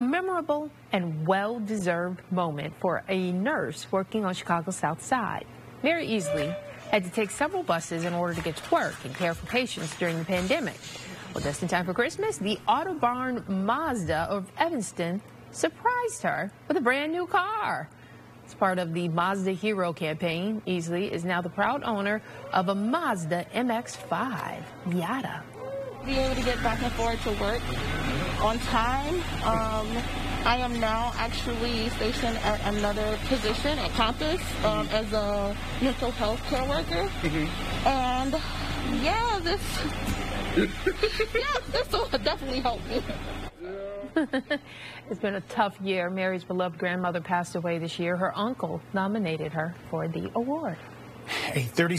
memorable and well-deserved moment for a nurse working on Chicago's South Side. Mary Easley had to take several buses in order to get to work and care for patients during the pandemic. Well, just in time for Christmas, the Autobarn Mazda of Evanston surprised her with a brand new car. As part of the Mazda Hero campaign, Easley is now the proud owner of a Mazda MX-5 Miata. Being able to get back and forth to work on time. Um, I am now actually stationed at another position at campus um, as a mental health care worker. Mm-hmm. And yeah, this yeah, this will definitely help me. it's been a tough year. Mary's beloved grandmother passed away this year. Her uncle nominated her for the award. A 30